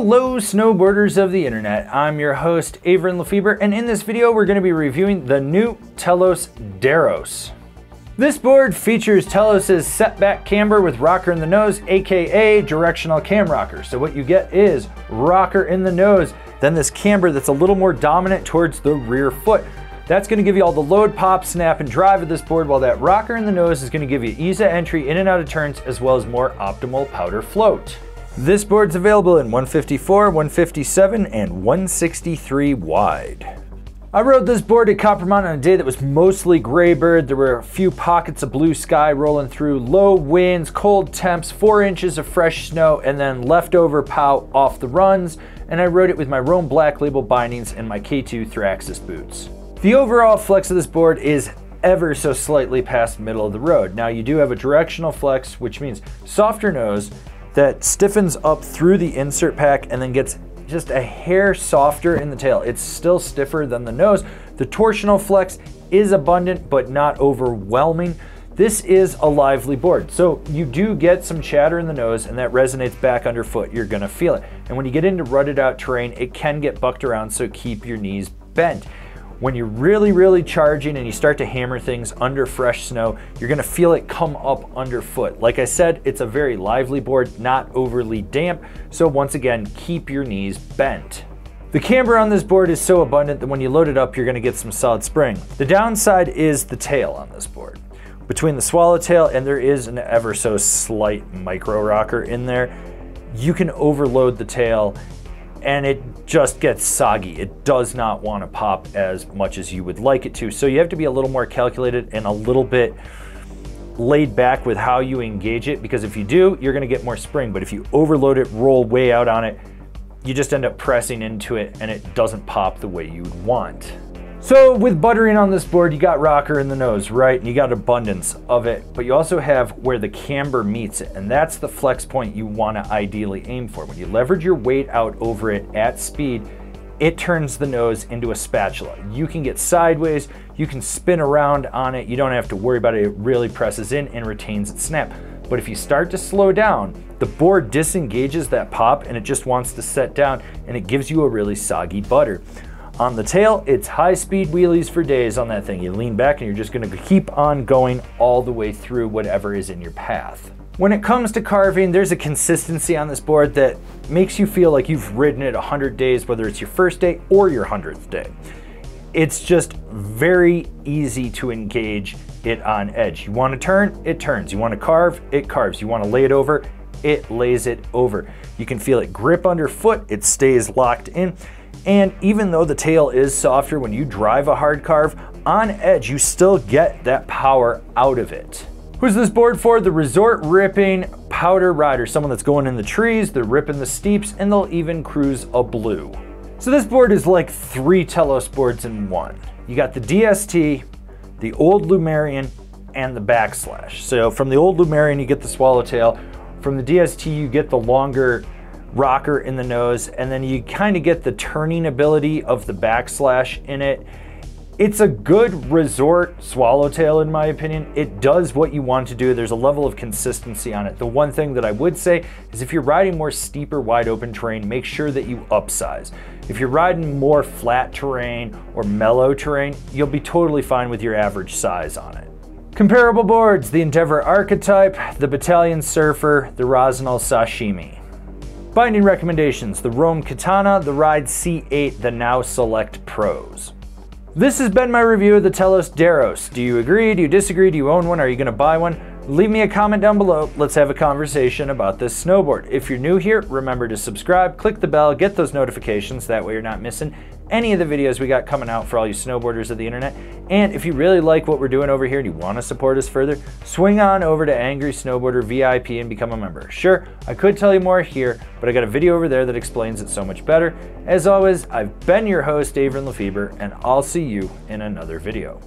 Hello snowboarders of the internet, I'm your host Avran LeFeber and in this video we're going to be reviewing the new Telos Deros. This board features Telos's setback camber with rocker in the nose aka directional cam rocker. So what you get is rocker in the nose, then this camber that's a little more dominant towards the rear foot. That's going to give you all the load, pop, snap, and drive of this board, while that rocker in the nose is going to give you ease of entry in and out of turns, as well as more optimal powder float. This board's available in 154, 157, and 163 wide. I rode this board at Coppermont on a day that was mostly graybird. There were a few pockets of blue sky rolling through, low winds, cold temps, four inches of fresh snow, and then leftover pow off the runs. And I rode it with my Rome Black Label bindings and my K2 Thraxis boots. The overall flex of this board is ever so slightly past middle of the road. Now you do have a directional flex, which means softer nose, that stiffens up through the insert pack and then gets just a hair softer in the tail. It's still stiffer than the nose. The torsional flex is abundant, but not overwhelming. This is a lively board. So you do get some chatter in the nose and that resonates back underfoot. You're gonna feel it. And when you get into rutted out terrain, it can get bucked around, so keep your knees bent. When you're really, really charging and you start to hammer things under fresh snow, you're gonna feel it come up underfoot. Like I said, it's a very lively board, not overly damp, so once again, keep your knees bent. The camber on this board is so abundant that when you load it up, you're gonna get some solid spring. The downside is the tail on this board. Between the swallowtail and there is an ever so slight micro rocker in there, you can overload the tail and it just gets soggy. It does not want to pop as much as you would like it to. So you have to be a little more calculated and a little bit laid back with how you engage it because if you do, you're going to get more spring. But if you overload it, roll way out on it, you just end up pressing into it and it doesn't pop the way you would want. So with buttering on this board, you got rocker in the nose, right? And you got abundance of it, but you also have where the camber meets it. And that's the flex point you wanna ideally aim for. When you leverage your weight out over it at speed, it turns the nose into a spatula. You can get sideways, you can spin around on it, you don't have to worry about it, it really presses in and retains its snap. But if you start to slow down, the board disengages that pop and it just wants to set down and it gives you a really soggy butter. On the tail, it's high speed wheelies for days on that thing. You lean back and you're just gonna keep on going all the way through whatever is in your path. When it comes to carving, there's a consistency on this board that makes you feel like you've ridden it 100 days, whether it's your first day or your 100th day. It's just very easy to engage it on edge. You wanna turn, it turns. You wanna carve, it carves. You wanna lay it over, it lays it over. You can feel it grip underfoot, it stays locked in. And even though the tail is softer when you drive a hard carve, on edge you still get that power out of it. Who's this board for? The resort ripping powder rider, someone that's going in the trees, they're ripping the steeps, and they'll even cruise a blue. So this board is like three Telos boards in one. You got the DST, the old Lumerian, and the backslash. So from the old Lumerian, you get the swallowtail. From the DST, you get the longer rocker in the nose, and then you kind of get the turning ability of the backslash in it. It's a good resort swallowtail in my opinion. It does what you want to do. There's a level of consistency on it. The one thing that I would say is if you're riding more steeper wide open terrain, make sure that you upsize. If you're riding more flat terrain or mellow terrain, you'll be totally fine with your average size on it. Comparable boards, the Endeavor Archetype, the Bataleon Surfer, the Rossignol Sashimi. Binding recommendations, the Rome Katana, the Ride C8, the Now Select Pros. This has been my review of the Telos Deros. Do you agree? Do you disagree? Do you own one? Are you going to buy one? Leave me a comment down below. Let's have a conversation about this snowboard. If you're new here, remember to subscribe, click the bell, get those notifications. That way you're not missing any of the videos we got coming out for all you snowboarders of the internet. And if you really like what we're doing over here and you want to support us further, swing on over to Angry Snowboarder VIP and become a member. Sure, I could tell you more here, but I got a video over there that explains it so much better. As always, I've been your host, Avran LeFeber, and I'll see you in another video.